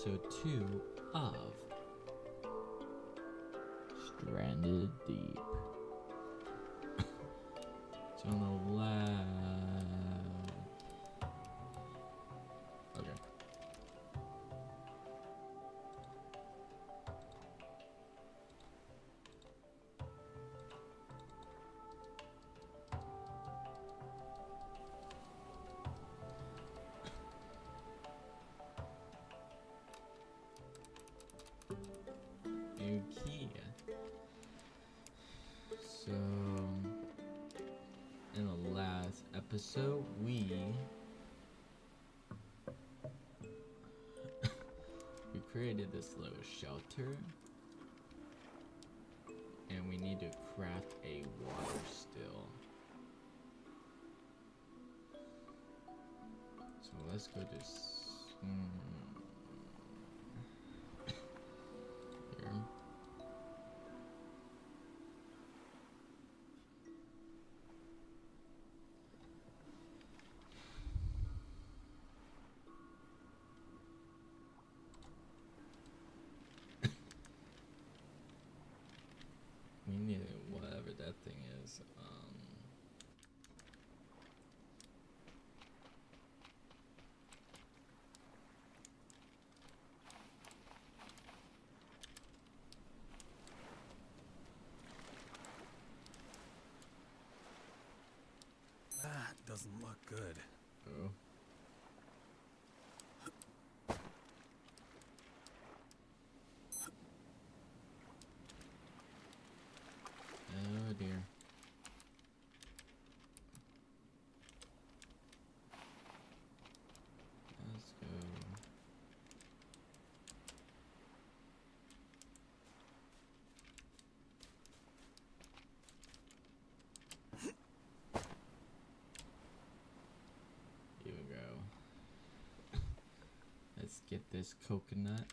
episode 2 of Stranded Deep. it's on the left. Episode, we we created this little shelter, and we need to craft a water still. So let's go to. s- hmm. Thing is. Um, That doesn't look good. oh. Oh dear. Let's go. Here we go. Let's get this coconut.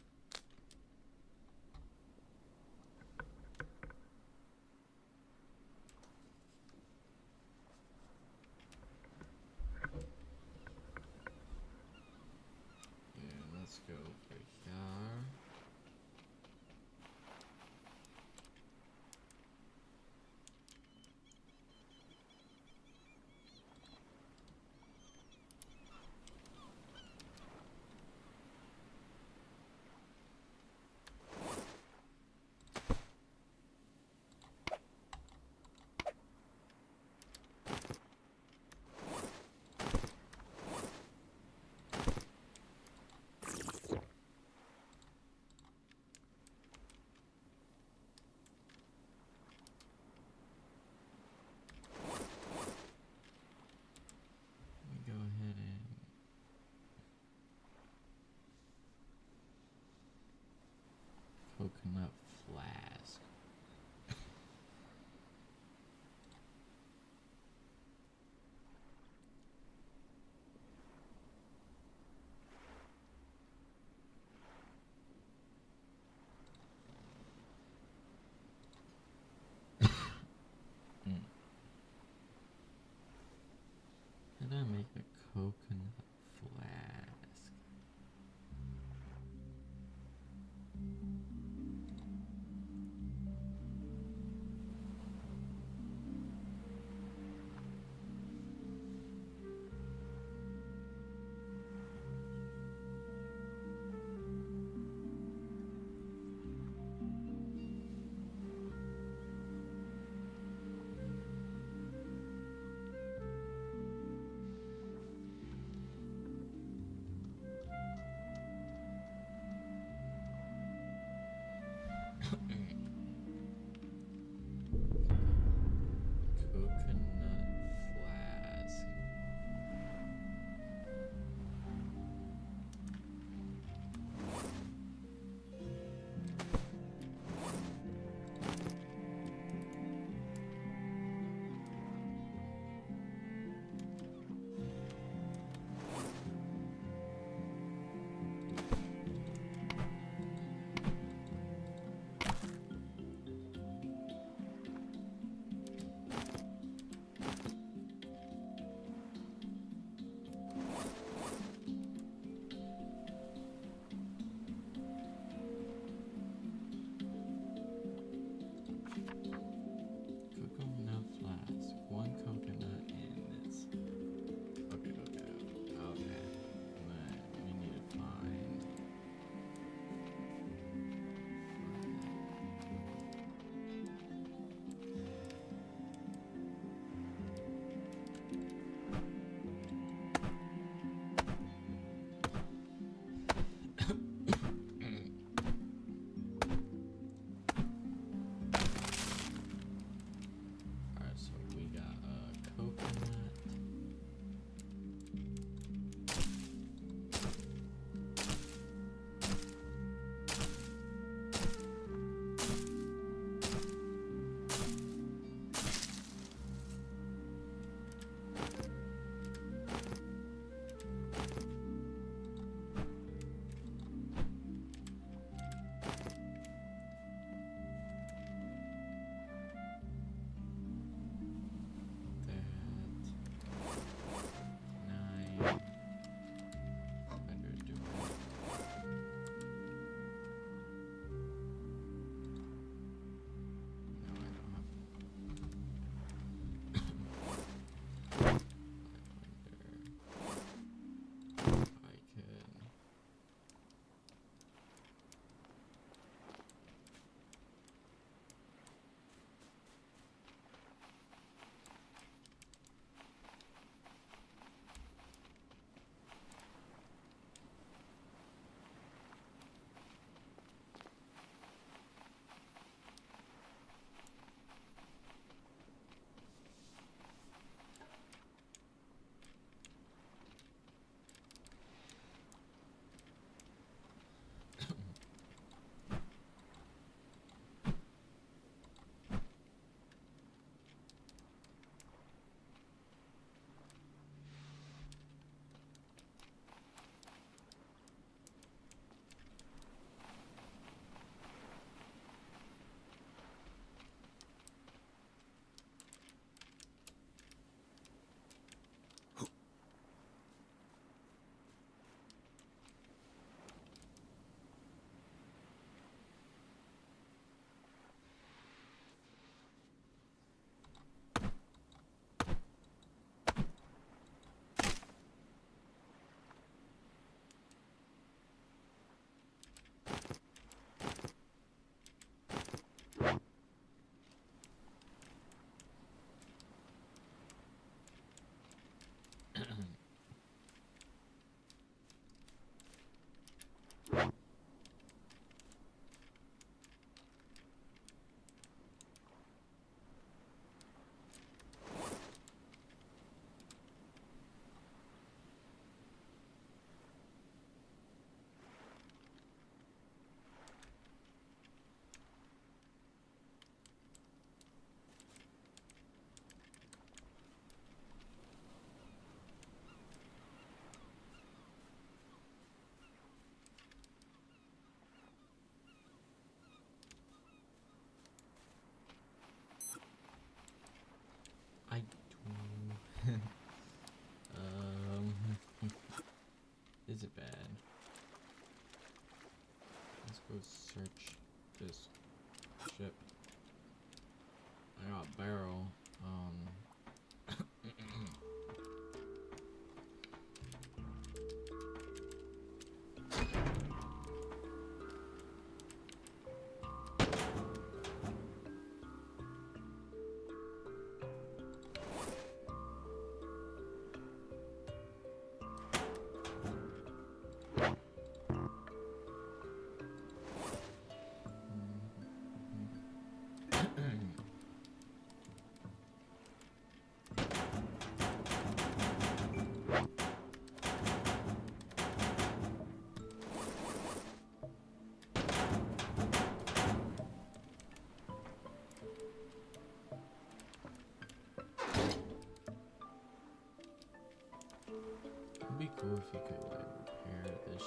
Cool if you could like repair this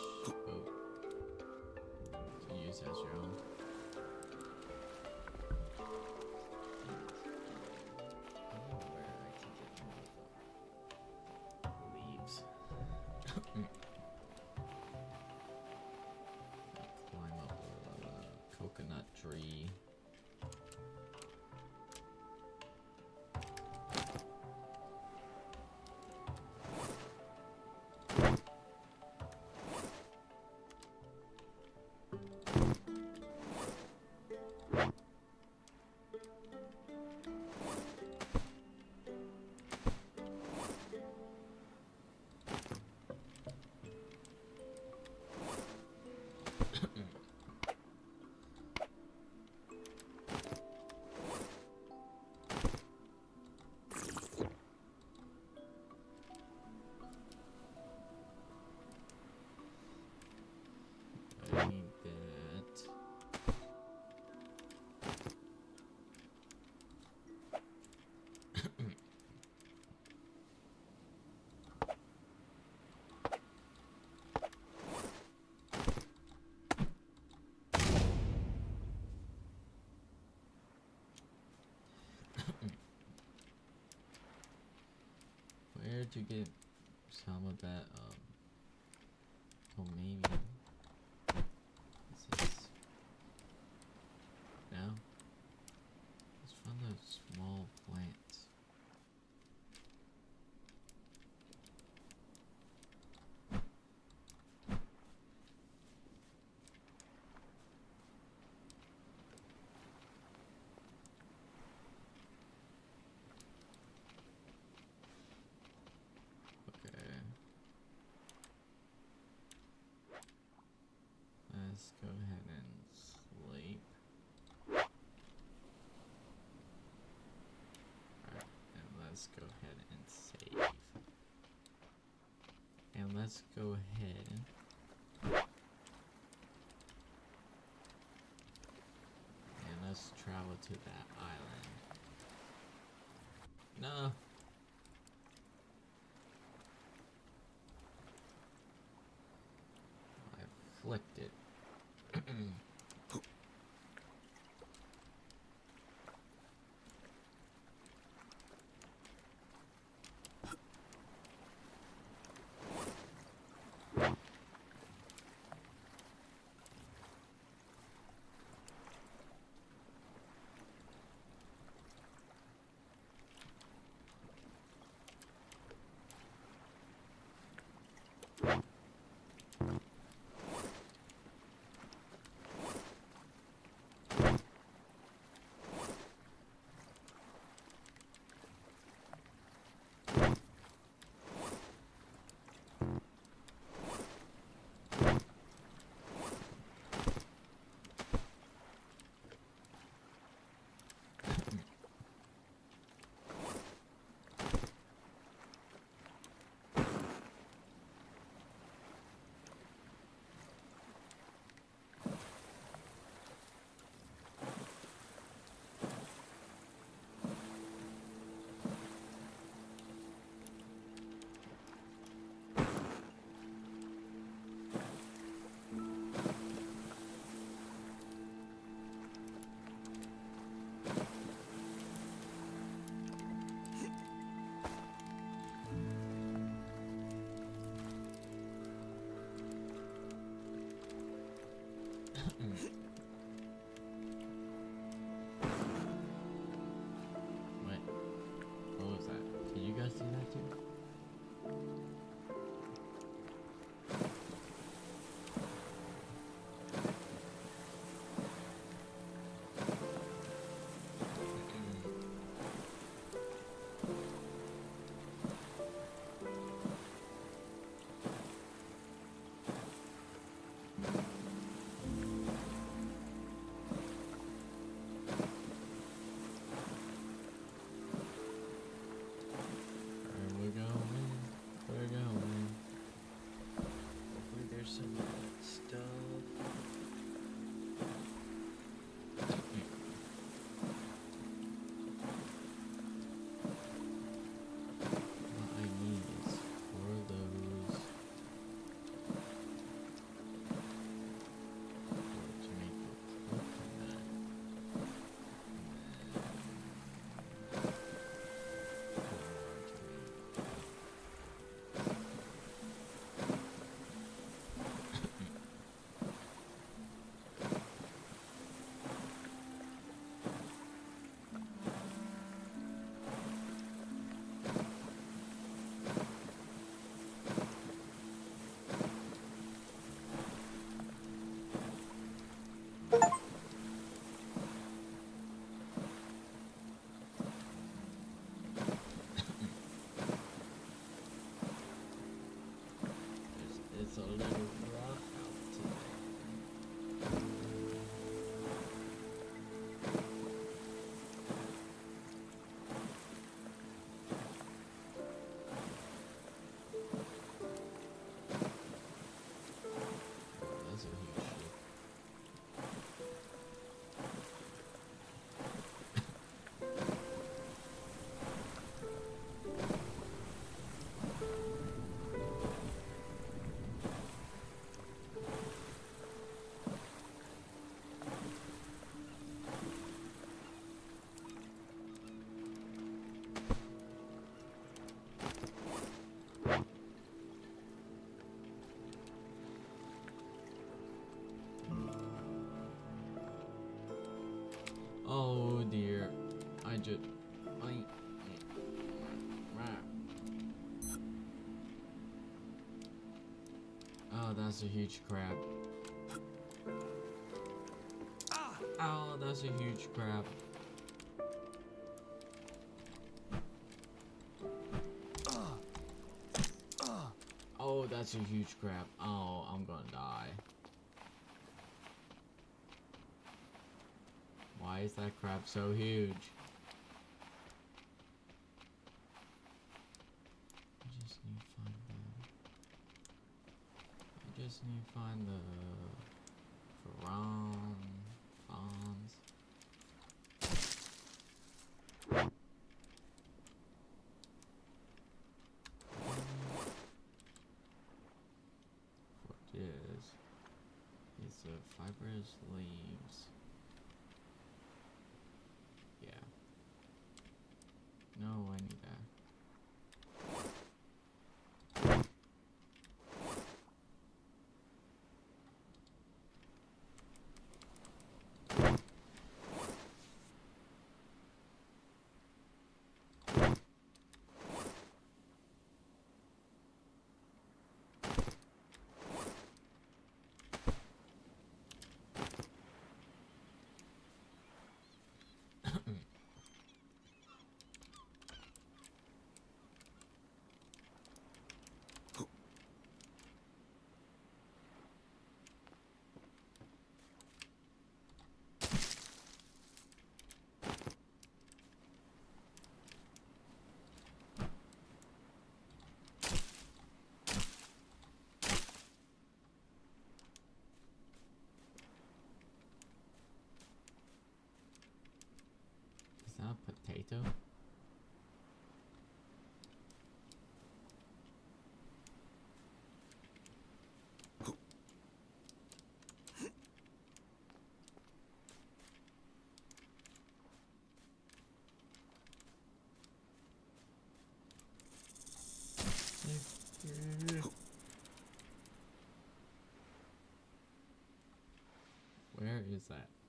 boat to use as your own. You get some of that, um, oh maybe, is this, no? It's from those small plants. Okay. Let's go ahead and sleep. Alright, and let's go ahead and save. And let's go ahead and let's travel to that island. No. That's a huge crab. Oh, that's a huge crab. Oh, that's a huge crab. Oh, I'm gonna die. Why is that crab so huge? Find the. Ferran. Fawns. What is? These are fibrous leaves. Yeah. No, I need that. Is that a potato? Where is that?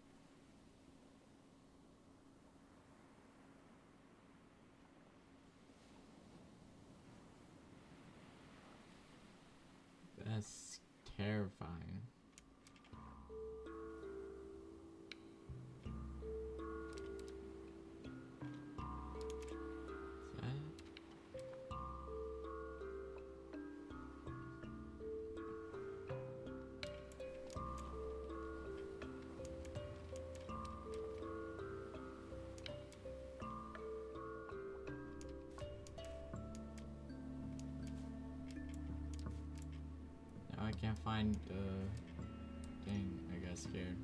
Can't find uh, the thing. I got scared.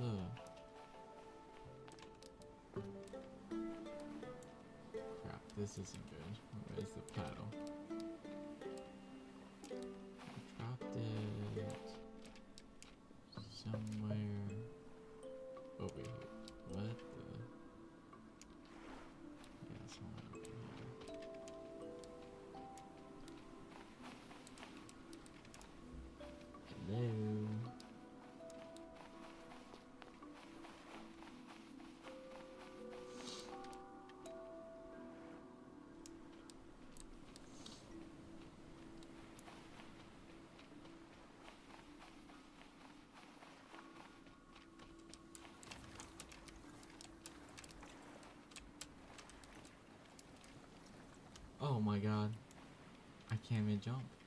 Where's? Crap, this isn't good. Where's the paddle? my god. I can't even jump.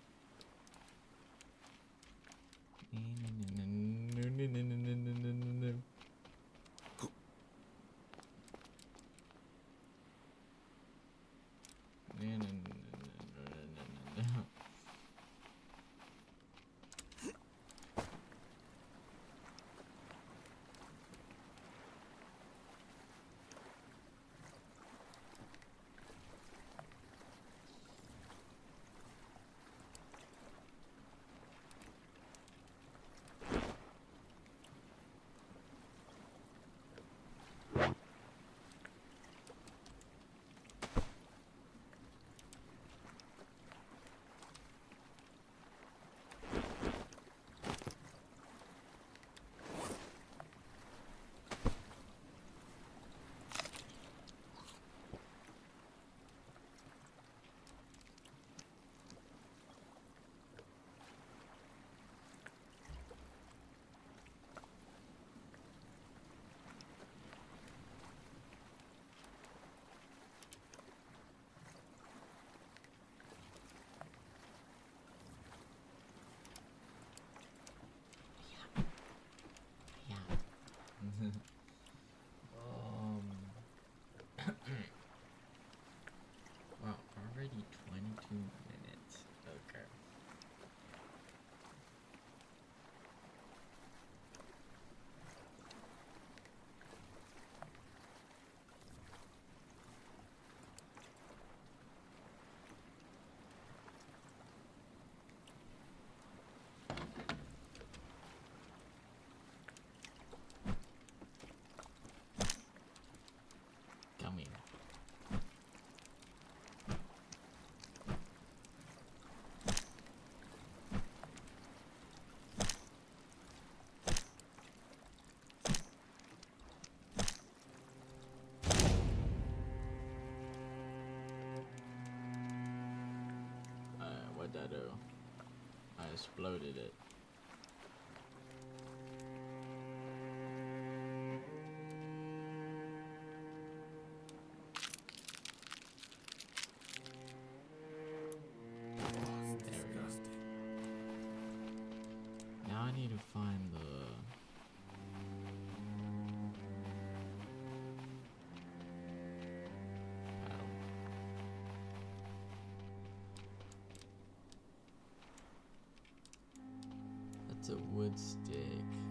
shadow. I exploded it. Now I need to find the It's a wood stick.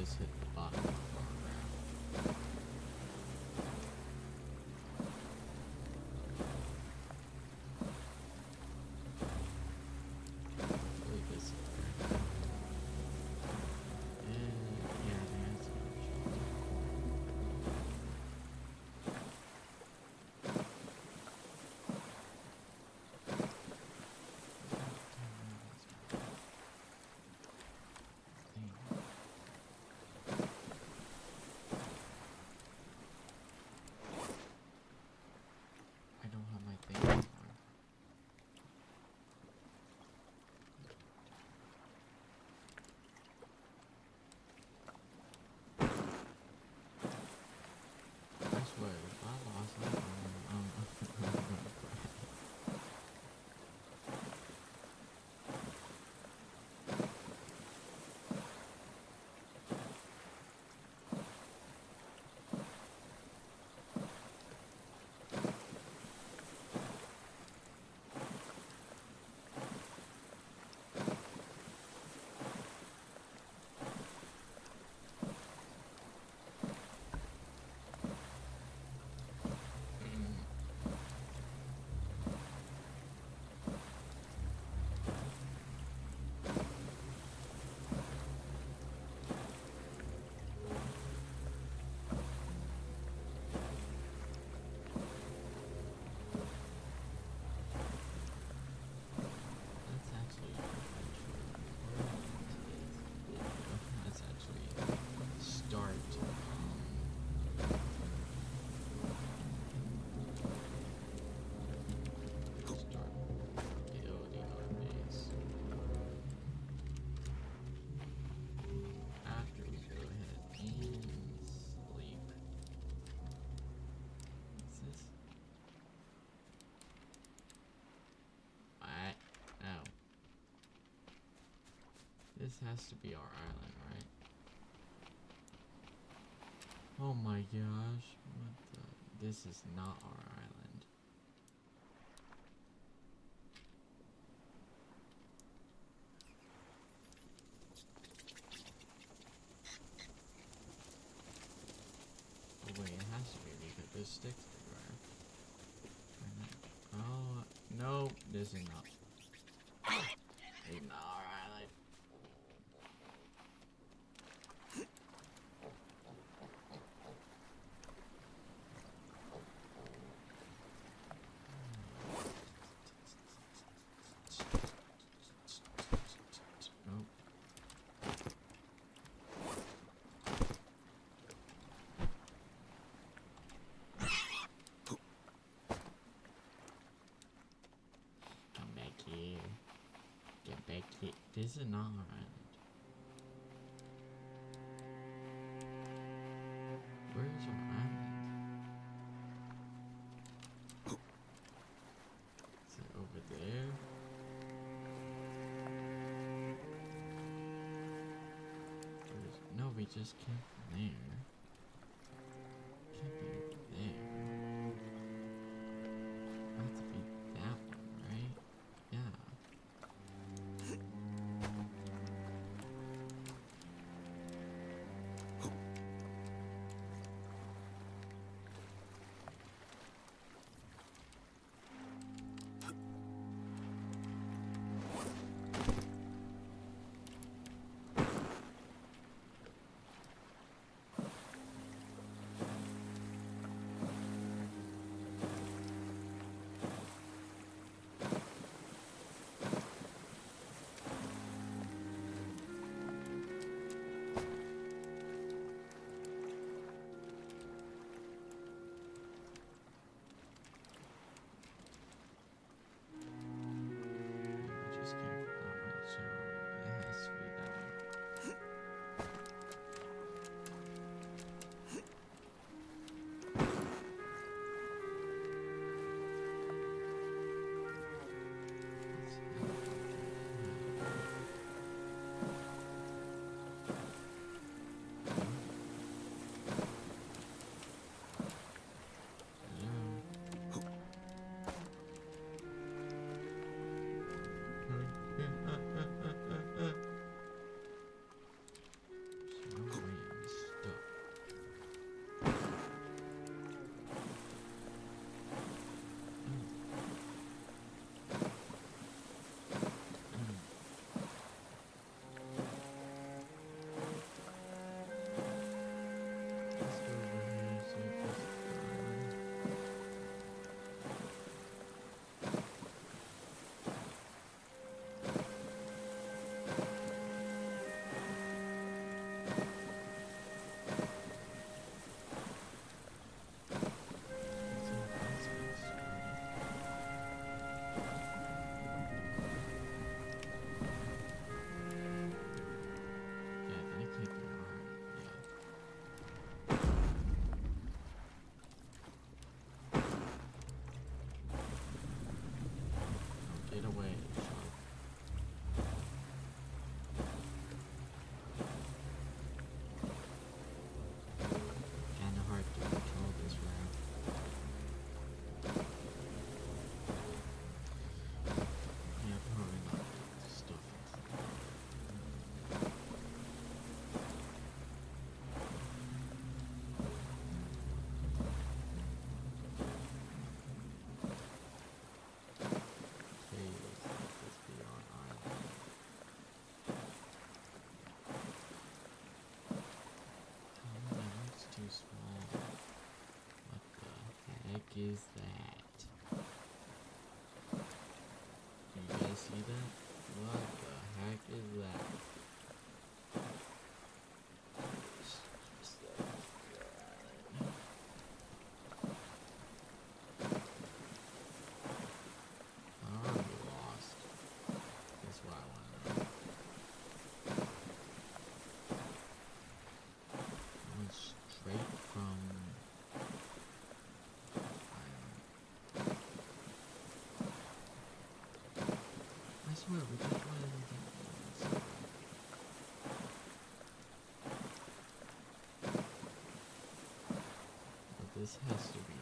is it? This has to be our island, right? Oh my gosh. What the? This is not our island. Oh wait, it has to be because this sticks to the dryer. Oh, no, this is not. Is it not alright? too small. What the heck is that? Can you guys see that? What the heck is that? This has to be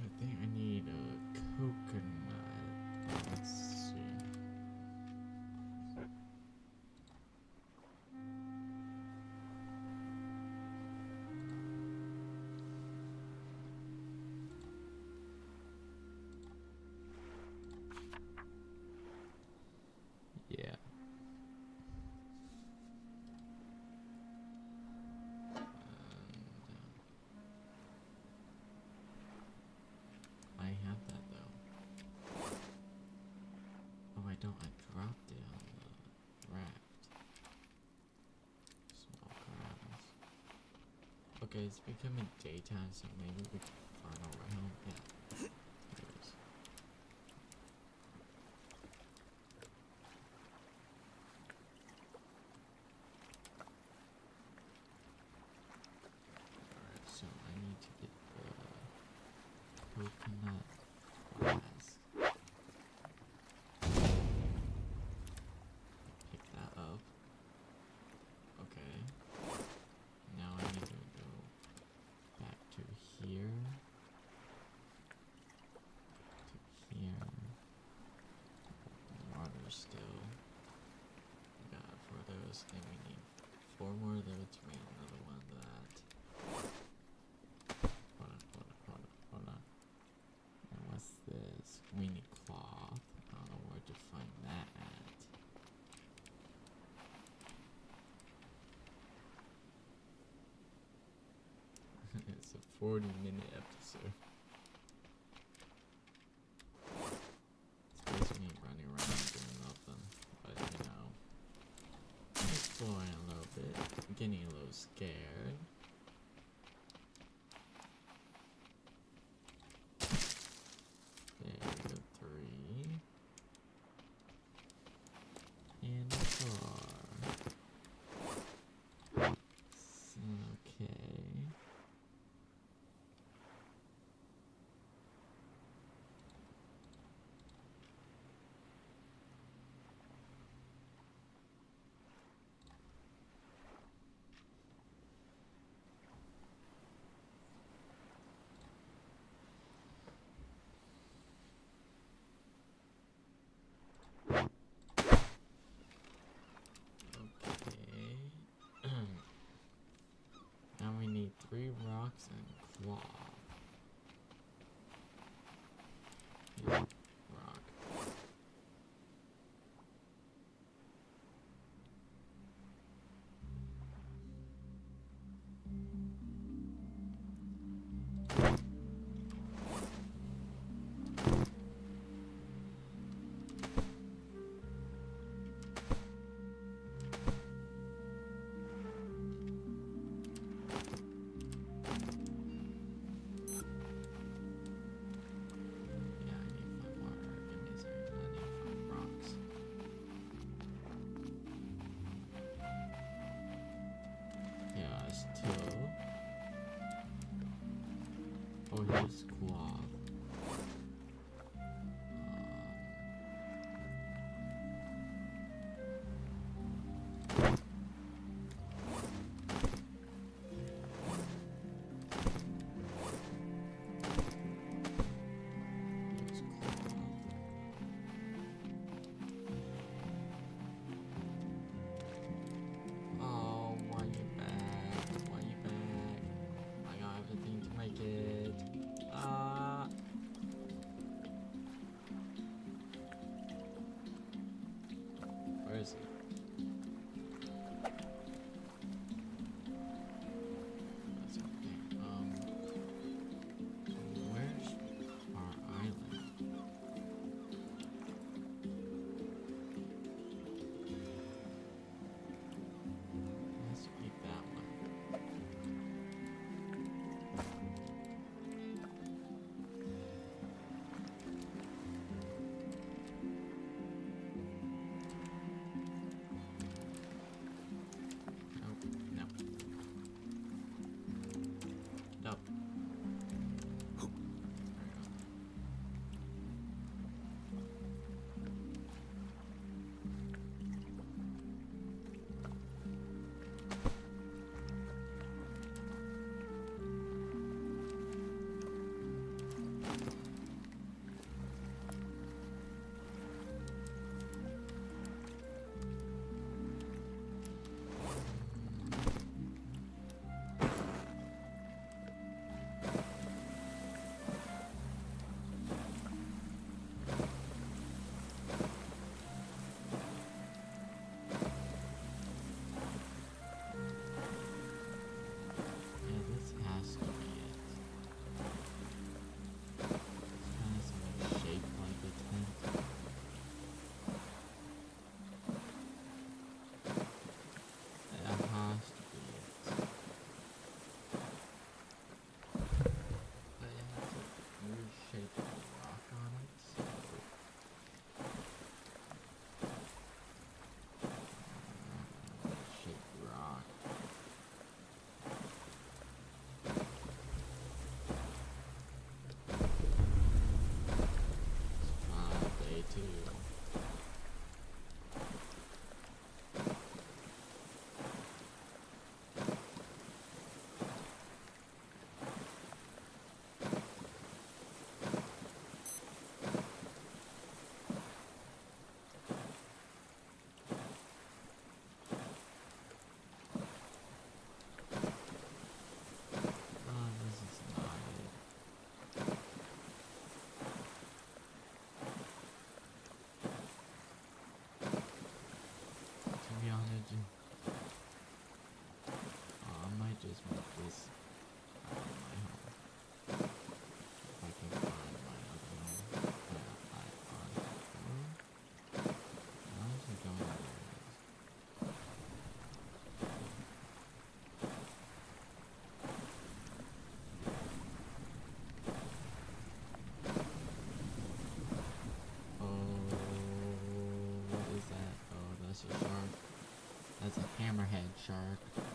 right there. Okay, it's becoming daytime, so maybe we it's a 40 minute episode. It's basically me running around doing nothing, but you know, exploring a little bit, getting a little scared. Squad. Hammerhead shark.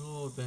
Oh, that